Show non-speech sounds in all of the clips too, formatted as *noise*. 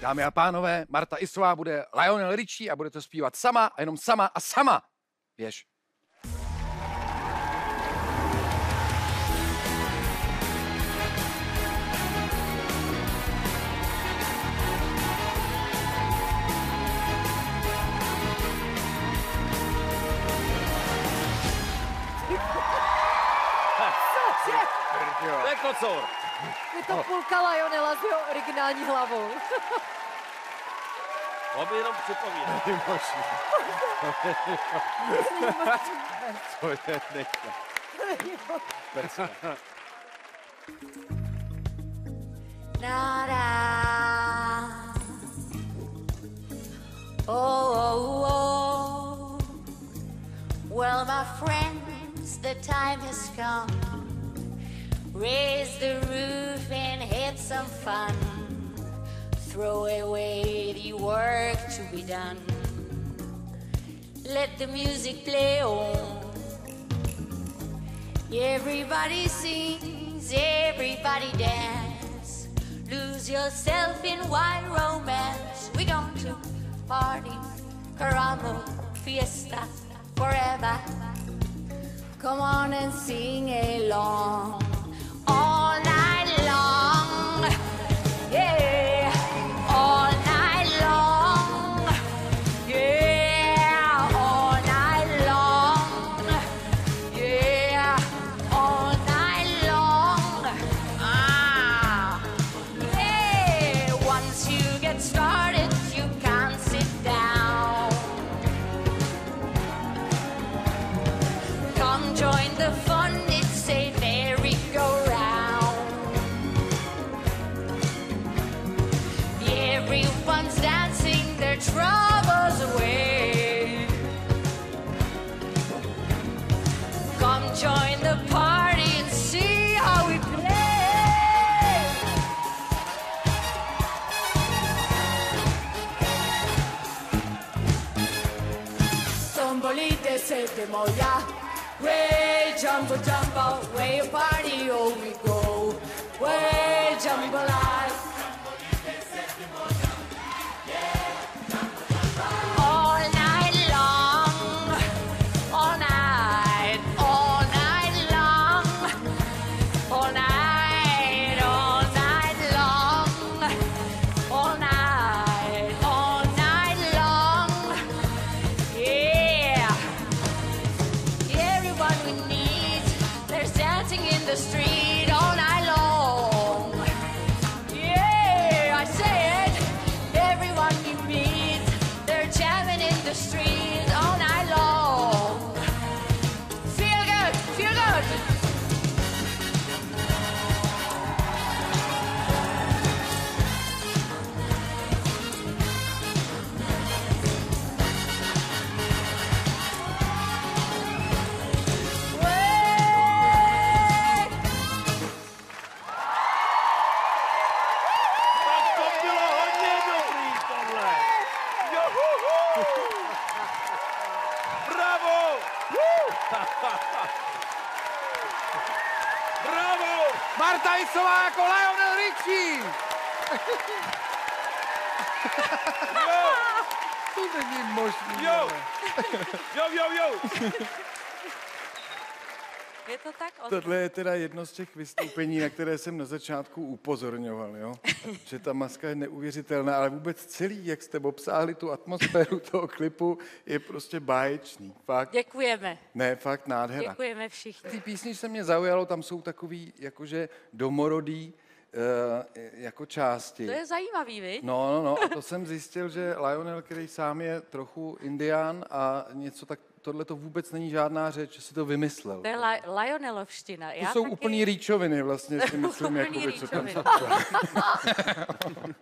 Dámy a pánové, Marta Isová bude Lionel Richie a bude to zpívat sama a jenom sama a sama. Běž. To je kocour. Je to půlka Lionela s jeho originální hlavou. *laughs* On mi jenom připomíná. To je nechta. Na na. Oh, oh, oh. Well, my friends, the time has come. Raise the roof and have some fun. Throw away the work to be done. Let the music play on. Everybody sings, everybody dance. Lose yourself in wild romance. We're going to party, caramba, fiesta, forever. Come on and sing along troubles away. Come join the party and see how we play. Way jumbo jumbo, way party Marta Isová jako Lionel Richie. Jo, *laughs* To není možný. jo, jo, jo, jo. *laughs* Je to tak? Tohle je teda jedno z těch vystoupení, na které jsem na začátku upozorňoval, jo? *laughs* že ta maska je neuvěřitelná, ale vůbec celý, jak jste obsáhli tu atmosféru toho klipu, je prostě báječný. Fakt. Děkujeme. Ne, fakt nádhera. Děkujeme všichni. Ty písni se mě zaujalo, tam jsou takový jakože domorodý uh, jako části. To je zajímavý, viď? No, no, no, a to jsem zjistil, že Lionel, který sám je trochu indián a něco tak, tohle to vůbec není žádná řeč, že si to vymyslel. To je la- Lionelovština. To Já jsou taky... úplný rýčoviny vlastně, si *laughs* myslím, jakoby, co tam rýčoviny. *laughs*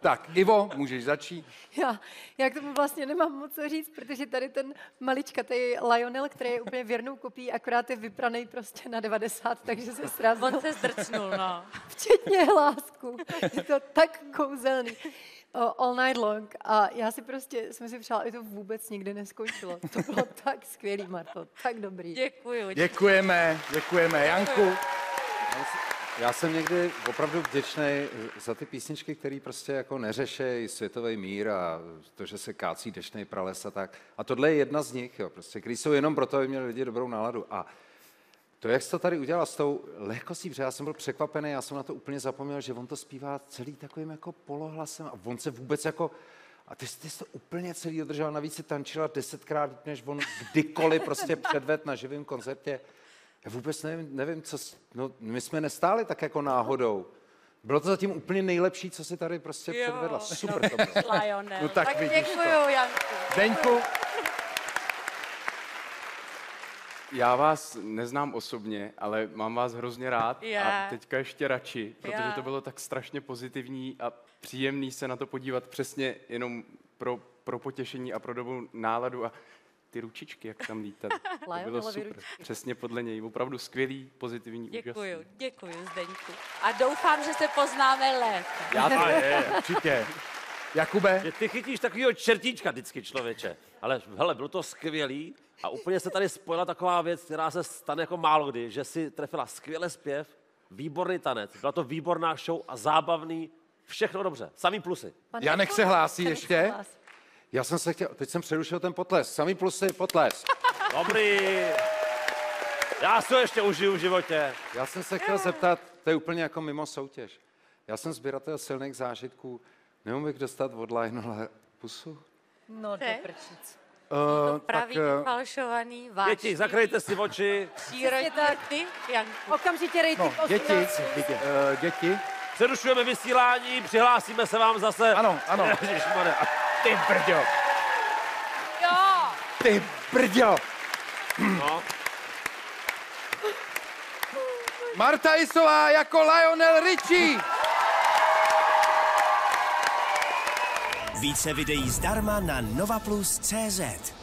Tak, Ivo, můžeš začít. Já, já k tomu vlastně nemám moc co říct, protože tady ten maličkatý Lionel, který je úplně věrnou kopí, akorát je vypraný prostě na 90, takže se srazil, On se zdrcnul, no. *laughs* včetně hlásku. Je to tak kouzelný. O, all night long. A já si prostě jsem si přála, aby to vůbec nikdy neskončilo. To bylo *laughs* tak skvělý, Marto, tak dobrý. Děkuju. Děkujeme, děkujeme. Janku, Já jsem někdy opravdu vděčný za ty písničky, které prostě jako neřešejí světový mír a to, že se kácí dešnej prales a tak. A tohle je jedna z nich, jo, prostě, který jsou jenom proto, aby měli lidi dobrou náladu. A to, jak jsi to tady udělal s tou lehkostí, protože já jsem byl překvapený, já jsem na to úplně zapomněl, že on to zpívá celý takovým jako polohlasem a on se vůbec jako a ty, ty jsi to úplně celý dodržel, navíc si tančila desetkrát, líp, než on kdykoliv prostě předved na živém koncertě. Já vůbec nevím, nevím co, no, my jsme nestáli tak jako náhodou. Bylo to zatím úplně nejlepší, co si tady prostě předvedla. Super to bylo. Lionel. No tak, Tak vidíš děkuju, Janku. to. Deňku, Já vás neznám osobně, ale mám vás hrozně rád Já. a teďka ještě radši, protože Já. to bylo tak strašně pozitivní a příjemný se na to podívat přesně jenom pro, pro potěšení a pro dobrou náladu a ty ručičky, jak tam lítat. To *laughs* bylo super. ručičky. Přesně podle něj. Opravdu skvělý, pozitivní, Děkuju, úžasný. děkuju Zdeňku. A doufám, že se poznáme lépe. Já to *laughs* je. určitě. Jakube, Že ty chytíš takovýho čertíčka vždycky, člověče. Ale hele, bylo to skvělý a úplně se tady spojila taková věc, která se stane jako málo kdy, že si trefila skvěle zpěv, výborný tanec, byla to výborná show a zábavný, všechno dobře, samý plusy. Pan Janek Janku, se hlásí Janek ještě? se hlásí. Já jsem se chtěl, teď jsem přerušil ten potles. Samý plusy, potles. *laughs* Dobrý. Já si ho ještě užiju v životě. Já jsem se chtěl zeptat, to je úplně jako mimo soutěž. Já jsem sběratel silných zážitků. Bych dostat od Lionela pusu? No, do prčic. Uh, tak Pravý, uh, falšovaný, vážný. Děti, zakrejte si oči. Tak. Ty, Janku. Okamžitě rating no, děti, 18. uh, děti, Přerušujeme vysílání, přihlásíme se vám zase. ano, ano, *laughs* Ježišmarja. ty brďo, Jo, ty brďo. No. Marta Isová jako Lionel Richie. Více videí zdarma na novaplus.cz.